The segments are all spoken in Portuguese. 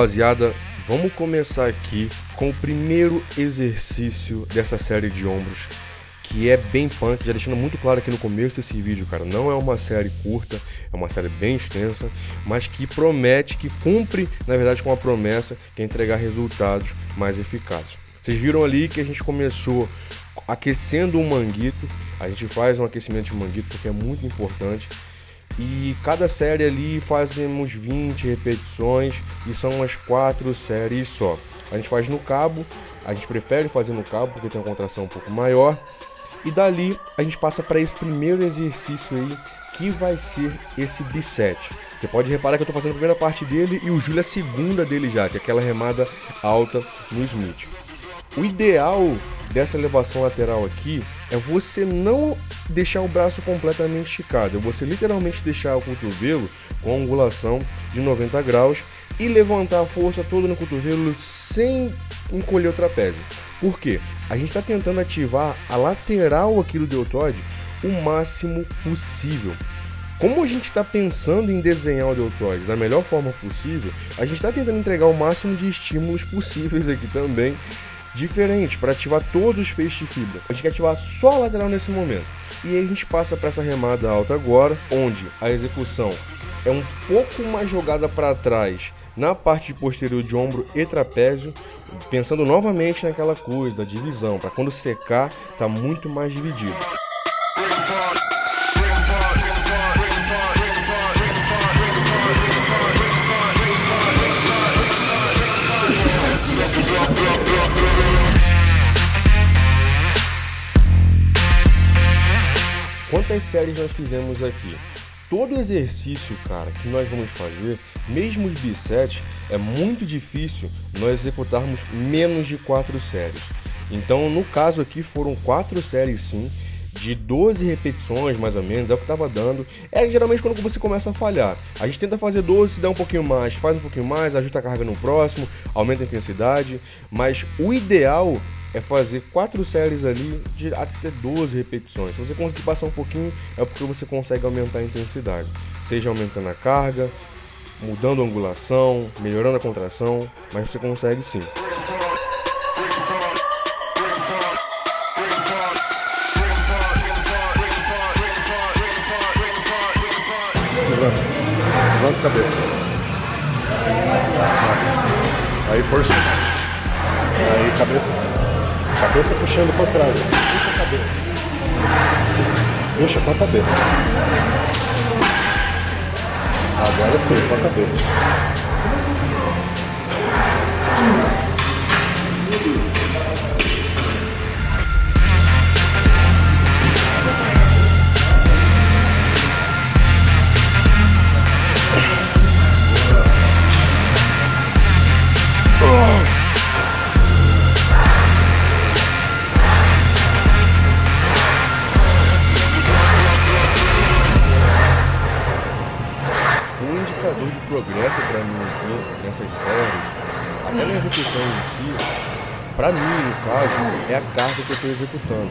rapaziada, vamos começar aqui com o primeiro exercício dessa série de ombros, que é bem punk, já deixando muito claro aqui no começo desse vídeo, cara, não é uma série curta, é uma série bem extensa, mas que promete, que cumpre, na verdade, com a promessa que é entregar resultados mais eficazes. Vocês viram ali que a gente começou aquecendo o manguito, a gente faz um aquecimento de manguito porque é muito importante, e cada série ali fazemos 20 repetições e são as quatro séries só. A gente faz no cabo, a gente prefere fazer no cabo porque tem uma contração um pouco maior. E dali a gente passa para esse primeiro exercício aí que vai ser esse bisete. Você pode reparar que eu estou fazendo a primeira parte dele e o Júlio é a segunda dele já, que é aquela remada alta no Smith. O ideal dessa elevação lateral aqui é você não deixar o braço completamente esticado, é você literalmente deixar o cotovelo com angulação de 90 graus e levantar a força toda no cotovelo sem encolher o trapézio. Por quê? A gente está tentando ativar a lateral aqui do deltoide o máximo possível. Como a gente está pensando em desenhar o deltoide da melhor forma possível, a gente está tentando entregar o máximo de estímulos possíveis aqui também diferente para ativar todos os feixes de fibra. A gente quer ativar só a lateral nesse momento. E aí a gente passa para essa remada alta agora, onde a execução é um pouco mais jogada para trás na parte posterior de ombro e trapézio, pensando novamente naquela coisa da divisão, para quando secar tá muito mais dividido. Quantas séries nós fizemos aqui? Todo exercício, cara, que nós vamos fazer, mesmo os bisets, é muito difícil nós executarmos menos de quatro séries. Então, no caso aqui, foram quatro séries sim, de 12 repetições mais ou menos, é o que estava dando. É geralmente quando você começa a falhar. A gente tenta fazer 12, se der um pouquinho mais, faz um pouquinho mais, ajusta a carga no próximo, aumenta a intensidade, mas o ideal é fazer quatro séries ali de até 12 repetições. Se você conseguir passar um pouquinho, é porque você consegue aumentar a intensidade. Seja aumentando a carga, mudando a angulação, melhorando a contração, mas você consegue sim. Levanta. A cabeça. Aí força. Aí cabeça. Cabeça puxando para trás. Puxa a cabeça. Puxa com a cabeça. Agora sim, com a cabeça. Progresso para mim aqui nessas séries, até na execução em si, para mim, no caso, é a carga que eu estou executando.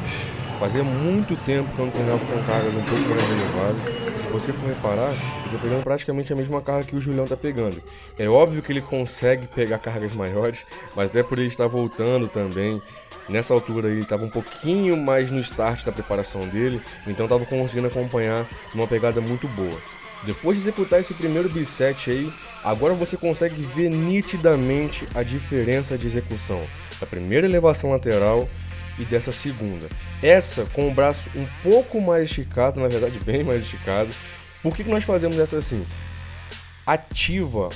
Fazia muito tempo que eu não treinava com cargas um pouco mais elevadas. Se você for reparar, eu estou pegando praticamente a mesma carga que o Julião está pegando. É óbvio que ele consegue pegar cargas maiores, mas até por ele estar voltando também. Nessa altura ele estava um pouquinho mais no start da preparação dele, então estava conseguindo acompanhar numa pegada muito boa. Depois de executar esse primeiro bisete aí, agora você consegue ver nitidamente a diferença de execução da primeira elevação lateral e dessa segunda. Essa com o braço um pouco mais esticado, na verdade bem mais esticado. Por que, que nós fazemos essa assim? Ativa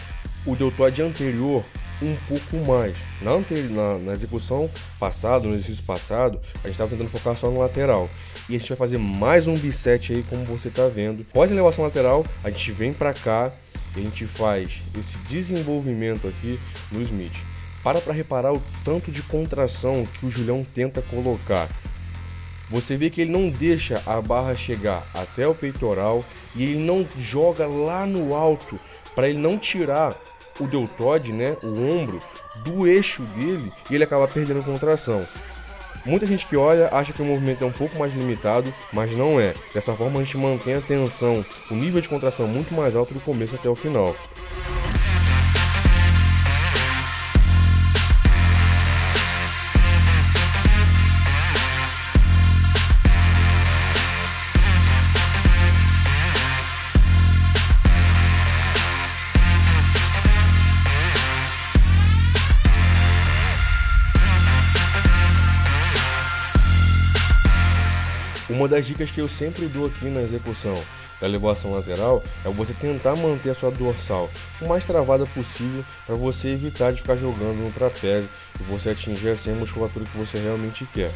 o deltoide anterior um pouco mais. Na, na, na execução passada, no exercício passado, a gente estava tentando focar só no lateral. E a gente vai fazer mais um bisete aí, como você está vendo. Pós elevação lateral, a gente vem para cá e a gente faz esse desenvolvimento aqui no Smith. Para para reparar o tanto de contração que o Julião tenta colocar. Você vê que ele não deixa a barra chegar até o peitoral e ele não joga lá no alto para ele não tirar o deltoide, né, o ombro, do eixo dele e ele acaba perdendo contração. Muita gente que olha acha que o movimento é um pouco mais limitado, mas não é. Dessa forma a gente mantém a tensão, o nível de contração muito mais alto do começo até o final. Uma das dicas que eu sempre dou aqui na execução da elevação lateral é você tentar manter a sua dorsal o mais travada possível para você evitar de ficar jogando no trapézio e você atingir assim a musculatura que você realmente quer.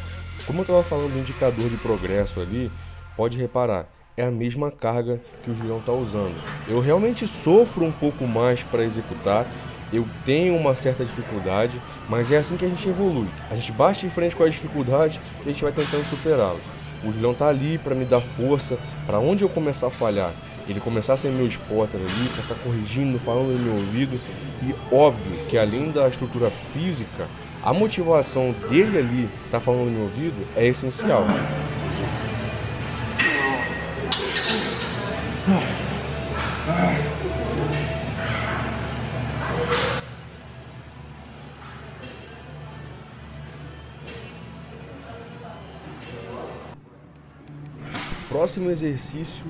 Como eu estava falando do indicador de progresso ali, pode reparar, é a mesma carga que o Julião está usando. Eu realmente sofro um pouco mais para executar, eu tenho uma certa dificuldade, mas é assim que a gente evolui. A gente bate em frente com as dificuldades e a gente vai tentando superá-las. O Julião tá ali para me dar força, para onde eu começar a falhar, ele começar a ser meu spotter ali, para ficar corrigindo, falando no meu ouvido. E óbvio que além da estrutura física, a motivação dele ali tá falando no meu ouvido é essencial. Próximo exercício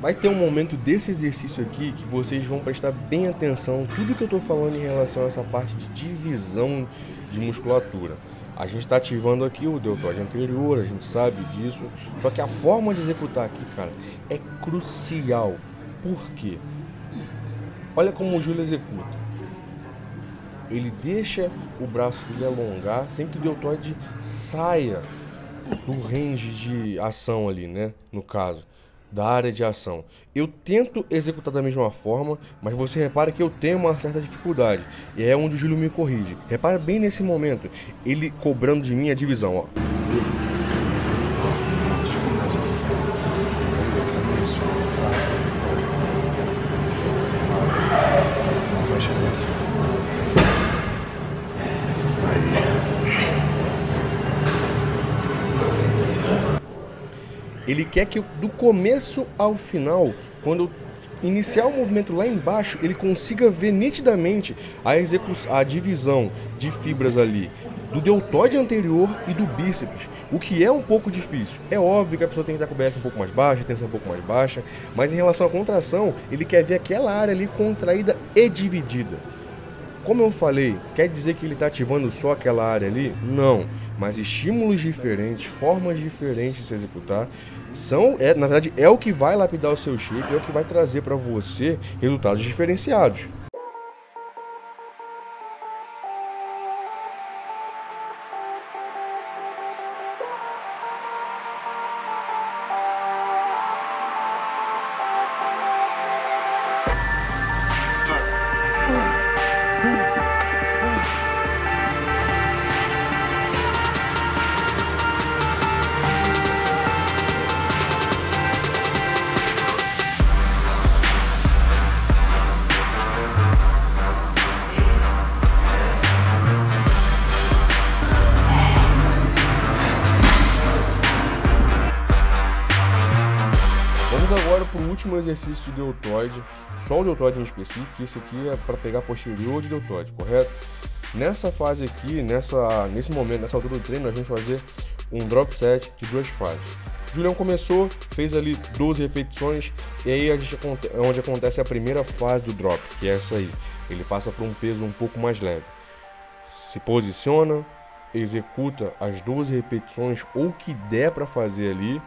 vai ter um momento desse exercício aqui que vocês vão prestar bem atenção tudo que eu estou falando em relação a essa parte de divisão de musculatura. A gente está ativando aqui o deltoide anterior, a gente sabe disso. Só que a forma de executar aqui, cara, é crucial. Por quê? Olha como o Júlio executa. Ele deixa o braço dele alongar sem que o deltoide saia do range de ação ali, né? No caso da área de ação. Eu tento executar da mesma forma, mas você repara que eu tenho uma certa dificuldade. E é onde o Júlio me corrige. Repara bem nesse momento, ele cobrando de mim a divisão, ó. Ele quer que do começo ao final, quando iniciar o movimento lá embaixo, ele consiga ver nitidamente a, a divisão de fibras ali do deltoide anterior e do bíceps, o que é um pouco difícil. É óbvio que a pessoa tem que estar com o BF um pouco mais baixa, tensão um pouco mais baixa, mas em relação à contração, ele quer ver aquela área ali contraída e dividida. Como eu falei, quer dizer que ele está ativando só aquela área ali? Não, mas estímulos diferentes, formas diferentes de se executar, são, é, na verdade, é o que vai lapidar o seu shape, é o que vai trazer para você resultados diferenciados. Último exercício de deltoide, só o deltoide em específico, esse aqui é para pegar posterior de deltoide, correto? Nessa fase aqui, nessa, nesse momento, nessa altura do treino, nós vamos fazer um drop set de duas fases. Julião começou, fez ali 12 repetições e aí a gente, é onde acontece a primeira fase do drop, que é essa aí. Ele passa por um peso um pouco mais leve. Se posiciona, executa as 12 repetições ou o que der para fazer ali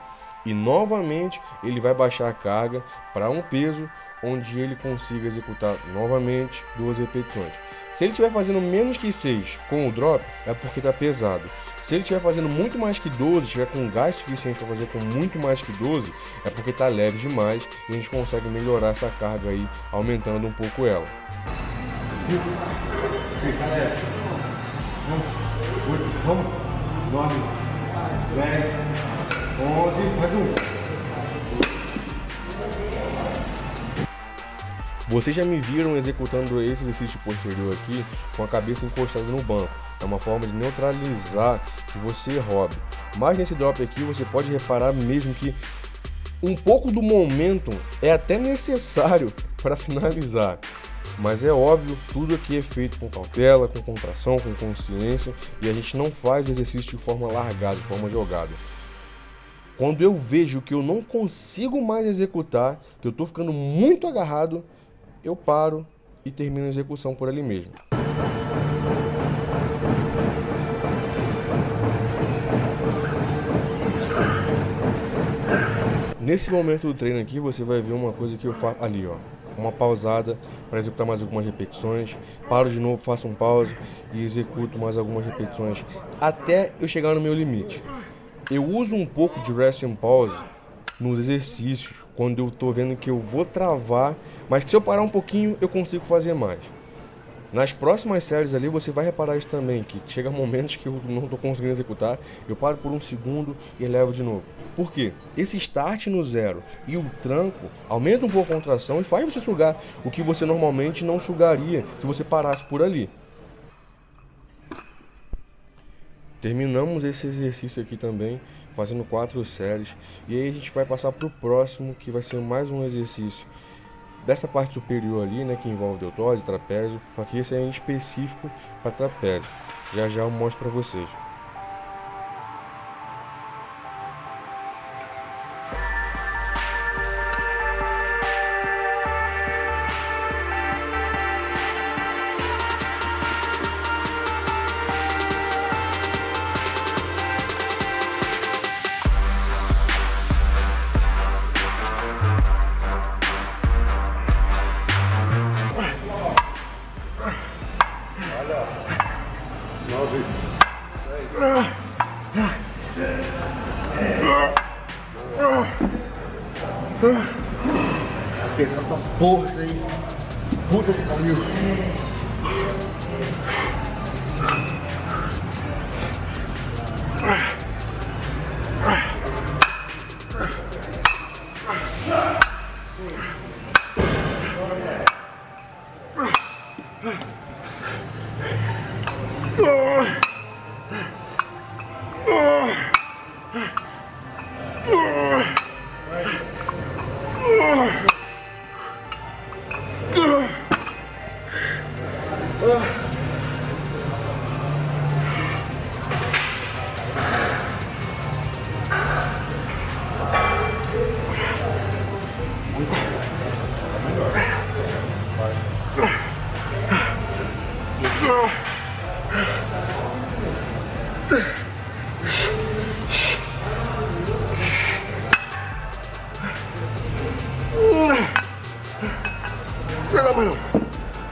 e novamente ele vai baixar a carga para um peso onde ele consiga executar novamente duas repetições. Se ele estiver fazendo menos que 6 com o drop, é porque está pesado. Se ele estiver fazendo muito mais que 12, estiver com gás suficiente para fazer com muito mais que 12, é porque está leve demais e a gente consegue melhorar essa carga aí, aumentando um pouco ela. Vamos, 9, 10, 11, mais um. Vocês já me viram executando esse exercício posterior aqui com a cabeça encostada no banco. É uma forma de neutralizar que você roube. Mas nesse drop aqui você pode reparar mesmo que um pouco do momento é até necessário para finalizar. Mas é óbvio, tudo aqui é feito com cautela, com contração, com consciência e a gente não faz o exercício de forma largada, de forma jogada. Quando eu vejo que eu não consigo mais executar, que eu estou ficando muito agarrado, eu paro e termino a execução por ali mesmo. Nesse momento do treino aqui, você vai ver uma coisa que eu faço ali, ó. Uma pausada para executar mais algumas repetições. Paro de novo, faço um pause e executo mais algumas repetições até eu chegar no meu limite. Eu uso um pouco de rest and pause nos exercícios, quando eu tô vendo que eu vou travar, mas que se eu parar um pouquinho eu consigo fazer mais. Nas próximas séries ali você vai reparar isso também, que chega momentos que eu não estou conseguindo executar, eu paro por um segundo e levo de novo. Por quê? Esse start no zero e o tranco aumenta um pouco a contração e faz você sugar o que você normalmente não sugaria se você parasse por ali. Terminamos esse exercício aqui também, fazendo quatro séries, e aí a gente vai passar para o próximo, que vai ser mais um exercício dessa parte superior ali, né, que envolve deltoide, trapézio, só que esse é em específico para trapézio. Já já eu mostro para vocês. Pesado pra porra isso aí. Puta que pariu. Não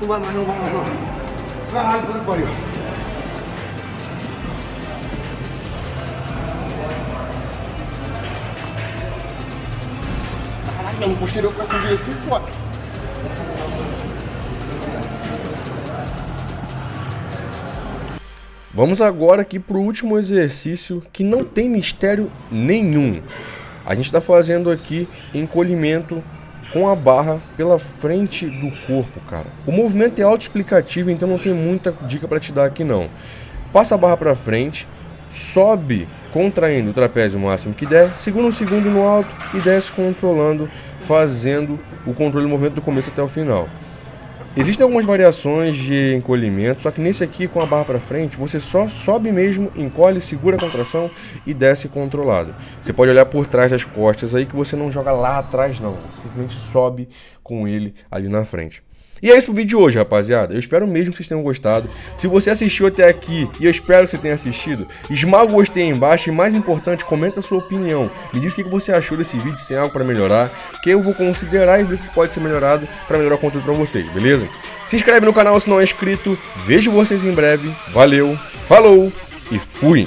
Não vai mais não, vai mais não. Caralho, puta que pariu. Caralho, meu, no posterior pra fugir assim, foda. Vamos agora aqui para o último exercício que não tem mistério nenhum. A gente está fazendo aqui encolhimento com a barra pela frente do corpo, cara. O movimento é autoexplicativo, então não tem muita dica para te dar aqui não. Passa a barra para frente, sobe contraindo o trapézio máximo que der, segura um segundo no alto e desce controlando, fazendo o controle do movimento do começo até o final. Existem algumas variações de encolhimento, só que nesse aqui com a barra para frente, você só sobe mesmo, encolhe, segura a contração e desce controlado. Você pode olhar por trás das costas aí que você não joga lá atrás não, simplesmente sobe com ele ali na frente. E é isso pro vídeo de hoje, rapaziada. Eu espero mesmo que vocês tenham gostado. Se você assistiu até aqui, e eu espero que você tenha assistido, esmaga o gostei aí embaixo e, mais importante, comenta a sua opinião. Me diz o que você achou desse vídeo, se tem algo para melhorar, que eu vou considerar e ver o que pode ser melhorado para melhorar o conteúdo para vocês, beleza? Se inscreve no canal se não é inscrito. Vejo vocês em breve. Valeu, falou e fui!